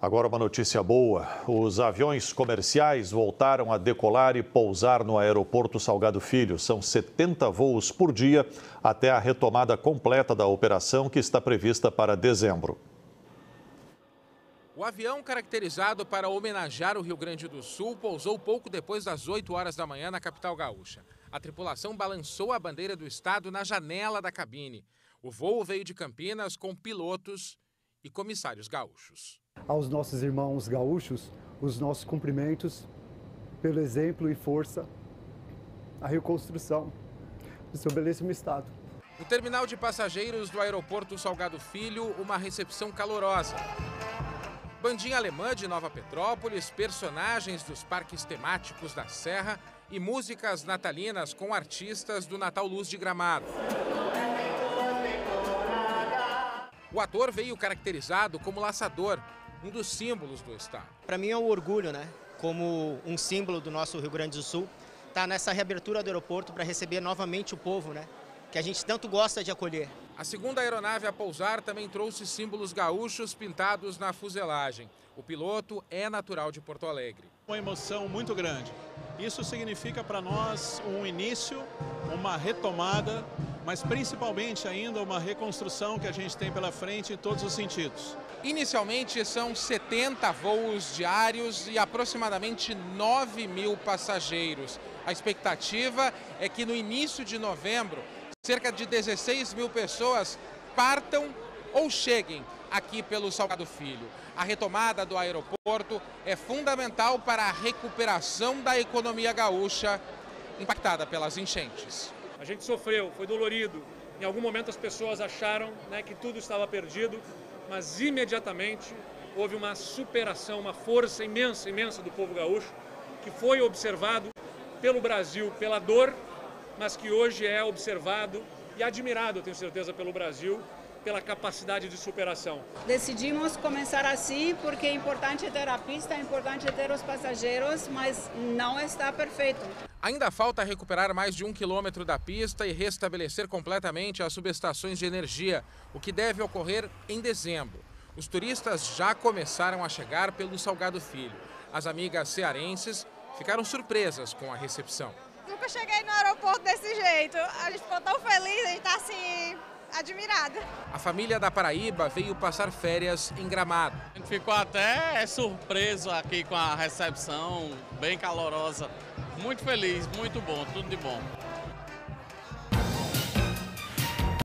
Agora uma notícia boa. Os aviões comerciais voltaram a decolar e pousar no aeroporto Salgado Filho. São 70 voos por dia até a retomada completa da operação que está prevista para dezembro. O avião, caracterizado para homenagear o Rio Grande do Sul, pousou pouco depois das 8 horas da manhã na capital gaúcha. A tripulação balançou a bandeira do estado na janela da cabine. O voo veio de Campinas com pilotos e comissários gaúchos aos nossos irmãos gaúchos os nossos cumprimentos pelo exemplo e força, a reconstrução do seu belíssimo estado. No terminal de passageiros do aeroporto Salgado Filho, uma recepção calorosa. Bandinha alemã de Nova Petrópolis, personagens dos parques temáticos da Serra e músicas natalinas com artistas do Natal Luz de Gramado. O ator veio caracterizado como laçador, um dos símbolos do estado. Para mim é um orgulho, né? Como um símbolo do nosso Rio Grande do Sul, tá nessa reabertura do aeroporto para receber novamente o povo, né? Que a gente tanto gosta de acolher. A segunda aeronave a pousar também trouxe símbolos gaúchos pintados na fuselagem. O piloto é natural de Porto Alegre. Uma emoção muito grande. Isso significa para nós um início, uma retomada, mas principalmente ainda uma reconstrução que a gente tem pela frente em todos os sentidos. Inicialmente são 70 voos diários e aproximadamente 9 mil passageiros. A expectativa é que no início de novembro, cerca de 16 mil pessoas partam ou cheguem aqui pelo Salgado Filho. A retomada do aeroporto é fundamental para a recuperação da economia gaúcha impactada pelas enchentes. A gente sofreu, foi dolorido. Em algum momento as pessoas acharam né, que tudo estava perdido mas imediatamente houve uma superação, uma força imensa, imensa do povo gaúcho, que foi observado pelo Brasil pela dor, mas que hoje é observado e admirado, tenho certeza, pelo Brasil pela capacidade de superação. Decidimos começar assim porque é importante ter a pista, é importante ter os passageiros, mas não está perfeito. Ainda falta recuperar mais de um quilômetro da pista e restabelecer completamente as subestações de energia, o que deve ocorrer em dezembro. Os turistas já começaram a chegar pelo Salgado Filho. As amigas cearenses ficaram surpresas com a recepção. Nunca cheguei no aeroporto desse jeito. A gente ficou tão feliz, a gente está assim admirada. A família da Paraíba veio passar férias em Gramado. A gente ficou até surpreso aqui com a recepção, bem calorosa. Muito feliz, muito bom, tudo de bom.